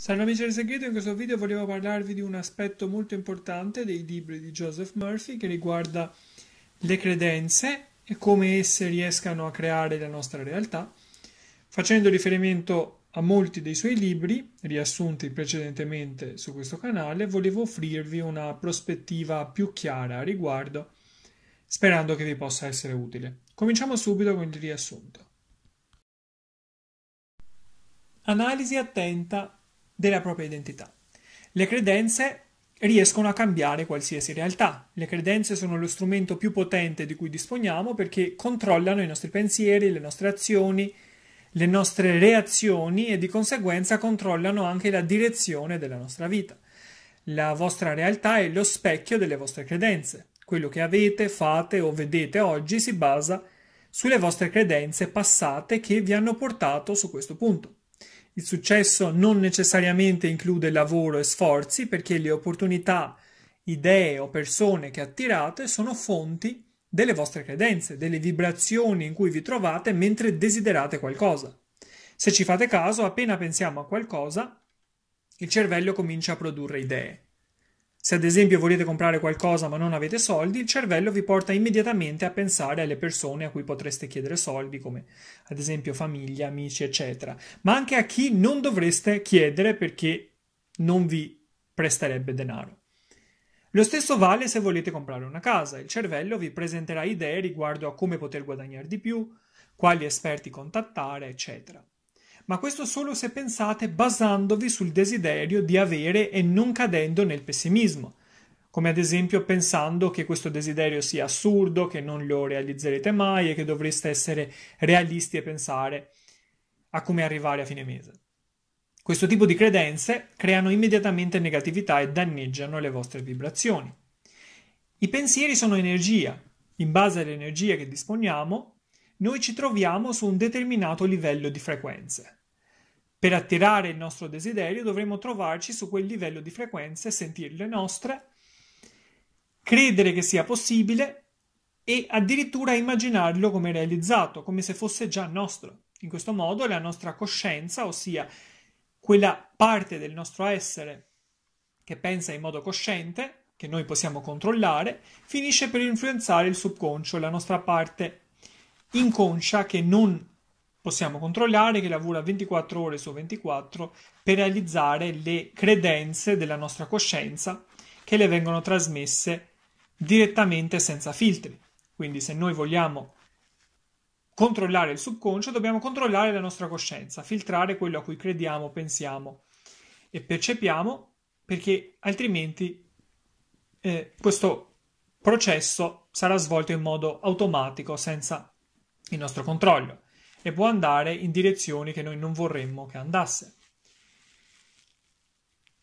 Salve amici del segreto, in questo video volevo parlarvi di un aspetto molto importante dei libri di Joseph Murphy che riguarda le credenze e come esse riescano a creare la nostra realtà, facendo riferimento a molti dei suoi libri, riassunti precedentemente su questo canale, volevo offrirvi una prospettiva più chiara a riguardo, sperando che vi possa essere utile. Cominciamo subito con il riassunto. Analisi attenta della propria identità. Le credenze riescono a cambiare qualsiasi realtà. Le credenze sono lo strumento più potente di cui disponiamo perché controllano i nostri pensieri, le nostre azioni, le nostre reazioni e di conseguenza controllano anche la direzione della nostra vita. La vostra realtà è lo specchio delle vostre credenze. Quello che avete, fate o vedete oggi si basa sulle vostre credenze passate che vi hanno portato su questo punto. Il successo non necessariamente include lavoro e sforzi perché le opportunità, idee o persone che attirate sono fonti delle vostre credenze, delle vibrazioni in cui vi trovate mentre desiderate qualcosa. Se ci fate caso, appena pensiamo a qualcosa, il cervello comincia a produrre idee. Se ad esempio volete comprare qualcosa ma non avete soldi, il cervello vi porta immediatamente a pensare alle persone a cui potreste chiedere soldi, come ad esempio famiglia, amici, eccetera, ma anche a chi non dovreste chiedere perché non vi presterebbe denaro. Lo stesso vale se volete comprare una casa. Il cervello vi presenterà idee riguardo a come poter guadagnare di più, quali esperti contattare, eccetera ma questo solo se pensate basandovi sul desiderio di avere e non cadendo nel pessimismo, come ad esempio pensando che questo desiderio sia assurdo, che non lo realizzerete mai e che dovreste essere realisti e pensare a come arrivare a fine mese. Questo tipo di credenze creano immediatamente negatività e danneggiano le vostre vibrazioni. I pensieri sono energia. In base all'energia che disponiamo, noi ci troviamo su un determinato livello di frequenze. Per attirare il nostro desiderio dovremo trovarci su quel livello di frequenze, sentirle nostre, credere che sia possibile e addirittura immaginarlo come realizzato, come se fosse già nostro. In questo modo la nostra coscienza, ossia quella parte del nostro essere che pensa in modo cosciente, che noi possiamo controllare, finisce per influenzare il subconscio, la nostra parte inconscia che non possiamo controllare che lavora 24 ore su 24 per realizzare le credenze della nostra coscienza che le vengono trasmesse direttamente senza filtri. Quindi se noi vogliamo controllare il subconscio, dobbiamo controllare la nostra coscienza, filtrare quello a cui crediamo, pensiamo e percepiamo, perché altrimenti eh, questo processo sarà svolto in modo automatico, senza il nostro controllo e può andare in direzioni che noi non vorremmo che andasse.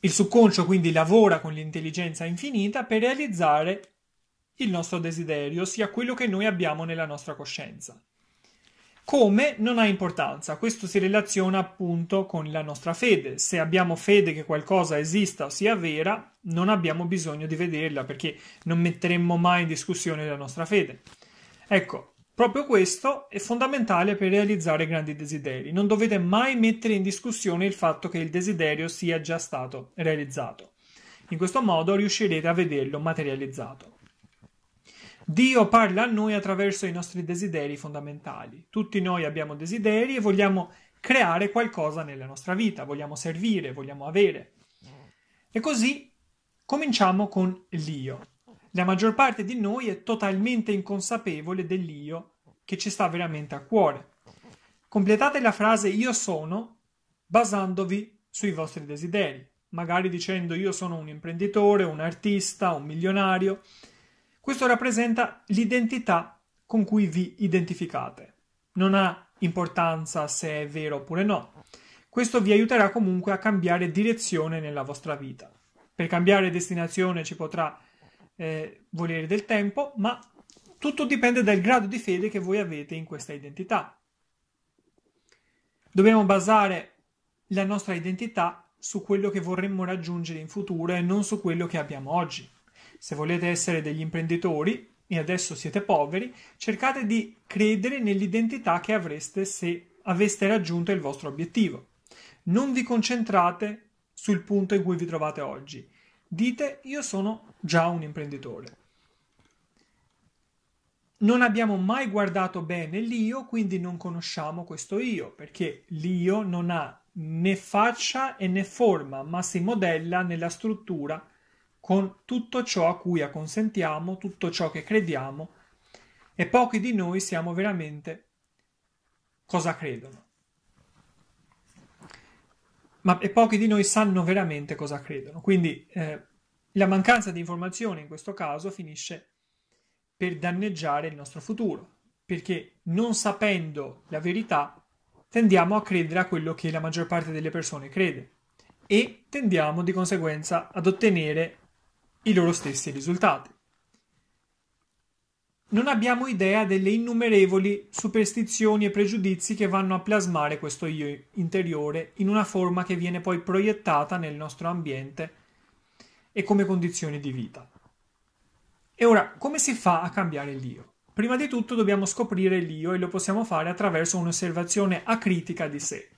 Il subconscio quindi lavora con l'intelligenza infinita per realizzare il nostro desiderio, ossia quello che noi abbiamo nella nostra coscienza. Come non ha importanza, questo si relaziona appunto con la nostra fede. Se abbiamo fede che qualcosa esista o sia vera, non abbiamo bisogno di vederla perché non metteremmo mai in discussione la nostra fede. Ecco, Proprio questo è fondamentale per realizzare grandi desideri. Non dovete mai mettere in discussione il fatto che il desiderio sia già stato realizzato. In questo modo riuscirete a vederlo materializzato. Dio parla a noi attraverso i nostri desideri fondamentali. Tutti noi abbiamo desideri e vogliamo creare qualcosa nella nostra vita, vogliamo servire, vogliamo avere. E così cominciamo con l'io. La maggior parte di noi è totalmente inconsapevole dell'io che ci sta veramente a cuore. Completate la frase io sono basandovi sui vostri desideri, magari dicendo io sono un imprenditore, un artista, un milionario. Questo rappresenta l'identità con cui vi identificate. Non ha importanza se è vero oppure no. Questo vi aiuterà comunque a cambiare direzione nella vostra vita. Per cambiare destinazione ci potrà eh, volere del tempo, ma tutto dipende dal grado di fede che voi avete in questa identità. Dobbiamo basare la nostra identità su quello che vorremmo raggiungere in futuro e non su quello che abbiamo oggi. Se volete essere degli imprenditori e adesso siete poveri, cercate di credere nell'identità che avreste se aveste raggiunto il vostro obiettivo. Non vi concentrate sul punto in cui vi trovate oggi. Dite io sono già un imprenditore. Non abbiamo mai guardato bene l'io, quindi non conosciamo questo io, perché l'io non ha né faccia e né forma, ma si modella nella struttura con tutto ciò a cui acconsentiamo, tutto ciò che crediamo, e pochi di noi siamo veramente cosa credono. Ma e pochi di noi sanno veramente cosa credono. Quindi eh, la mancanza di informazione in questo caso finisce per danneggiare il nostro futuro, perché non sapendo la verità tendiamo a credere a quello che la maggior parte delle persone crede e tendiamo di conseguenza ad ottenere i loro stessi risultati. Non abbiamo idea delle innumerevoli superstizioni e pregiudizi che vanno a plasmare questo io interiore in una forma che viene poi proiettata nel nostro ambiente e come condizioni di vita. E ora, come si fa a cambiare l'io? Prima di tutto dobbiamo scoprire l'io e lo possiamo fare attraverso un'osservazione acritica di sé.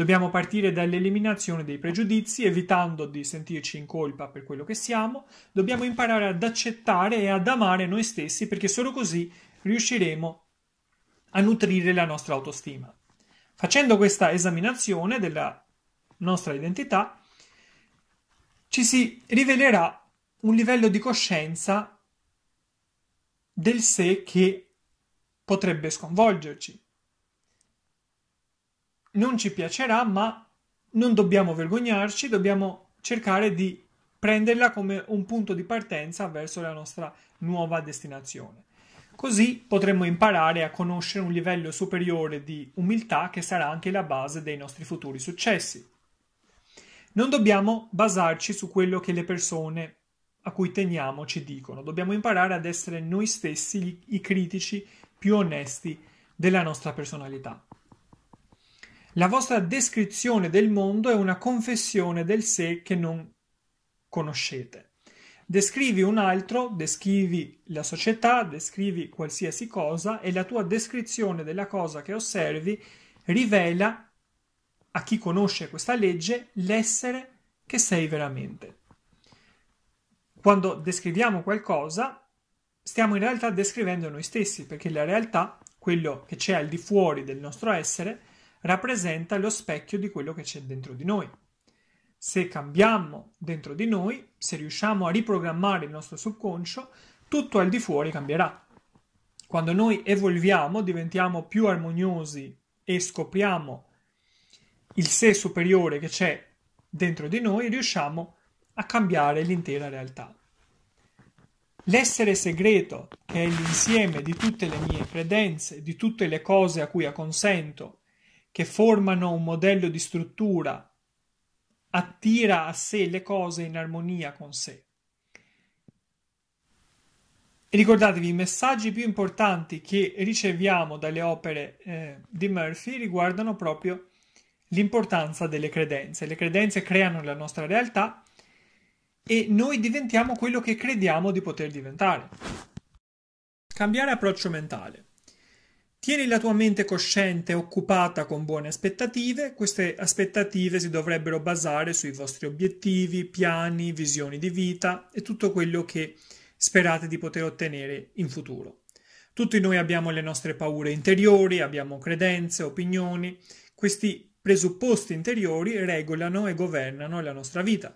Dobbiamo partire dall'eliminazione dei pregiudizi, evitando di sentirci in colpa per quello che siamo. Dobbiamo imparare ad accettare e ad amare noi stessi perché solo così riusciremo a nutrire la nostra autostima. Facendo questa esaminazione della nostra identità, ci si rivelerà un livello di coscienza del sé che potrebbe sconvolgerci. Non ci piacerà, ma non dobbiamo vergognarci, dobbiamo cercare di prenderla come un punto di partenza verso la nostra nuova destinazione. Così potremo imparare a conoscere un livello superiore di umiltà che sarà anche la base dei nostri futuri successi. Non dobbiamo basarci su quello che le persone a cui teniamo ci dicono. Dobbiamo imparare ad essere noi stessi i critici più onesti della nostra personalità. La vostra descrizione del mondo è una confessione del sé che non conoscete. Descrivi un altro, descrivi la società, descrivi qualsiasi cosa e la tua descrizione della cosa che osservi rivela a chi conosce questa legge l'essere che sei veramente. Quando descriviamo qualcosa, stiamo in realtà descrivendo noi stessi, perché la realtà, quello che c'è al di fuori del nostro essere, rappresenta lo specchio di quello che c'è dentro di noi. Se cambiamo dentro di noi, se riusciamo a riprogrammare il nostro subconscio, tutto al di fuori cambierà. Quando noi evolviamo, diventiamo più armoniosi e scopriamo il sé superiore che c'è dentro di noi, riusciamo a cambiare l'intera realtà. L'essere segreto, che è l'insieme di tutte le mie credenze, di tutte le cose a cui acconsento, che formano un modello di struttura, attira a sé le cose in armonia con sé. E ricordatevi, i messaggi più importanti che riceviamo dalle opere eh, di Murphy riguardano proprio l'importanza delle credenze. Le credenze creano la nostra realtà e noi diventiamo quello che crediamo di poter diventare. Cambiare approccio mentale. Tieni la tua mente cosciente occupata con buone aspettative, queste aspettative si dovrebbero basare sui vostri obiettivi, piani, visioni di vita e tutto quello che sperate di poter ottenere in futuro. Tutti noi abbiamo le nostre paure interiori, abbiamo credenze, opinioni, questi presupposti interiori regolano e governano la nostra vita.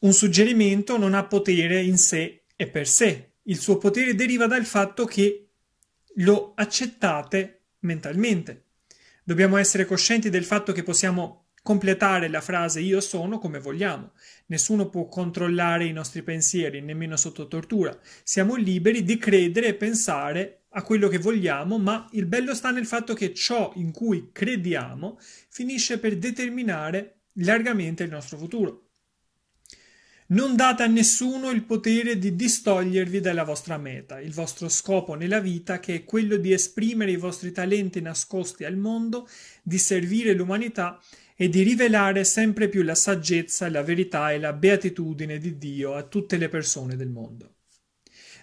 Un suggerimento non ha potere in sé e per sé, il suo potere deriva dal fatto che lo accettate mentalmente. Dobbiamo essere coscienti del fatto che possiamo completare la frase io sono come vogliamo. Nessuno può controllare i nostri pensieri, nemmeno sotto tortura. Siamo liberi di credere e pensare a quello che vogliamo, ma il bello sta nel fatto che ciò in cui crediamo finisce per determinare largamente il nostro futuro. Non date a nessuno il potere di distogliervi dalla vostra meta, il vostro scopo nella vita che è quello di esprimere i vostri talenti nascosti al mondo, di servire l'umanità e di rivelare sempre più la saggezza, la verità e la beatitudine di Dio a tutte le persone del mondo.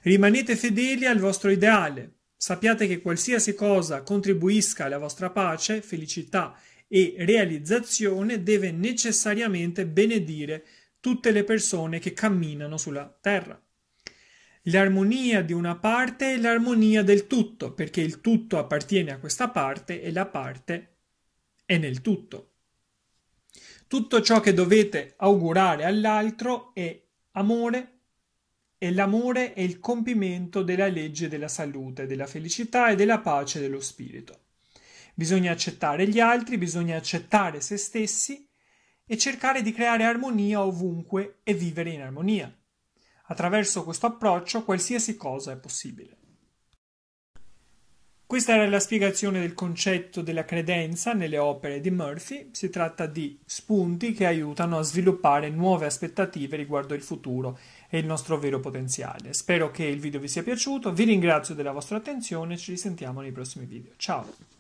Rimanete fedeli al vostro ideale, sappiate che qualsiasi cosa contribuisca alla vostra pace, felicità e realizzazione deve necessariamente benedire tutte le persone che camminano sulla terra. L'armonia di una parte è l'armonia del tutto, perché il tutto appartiene a questa parte e la parte è nel tutto. Tutto ciò che dovete augurare all'altro è amore e l'amore è il compimento della legge della salute, della felicità e della pace dello spirito. Bisogna accettare gli altri, bisogna accettare se stessi e cercare di creare armonia ovunque e vivere in armonia. Attraverso questo approccio qualsiasi cosa è possibile. Questa era la spiegazione del concetto della credenza nelle opere di Murphy. Si tratta di spunti che aiutano a sviluppare nuove aspettative riguardo il futuro e il nostro vero potenziale. Spero che il video vi sia piaciuto, vi ringrazio della vostra attenzione e ci risentiamo nei prossimi video. Ciao!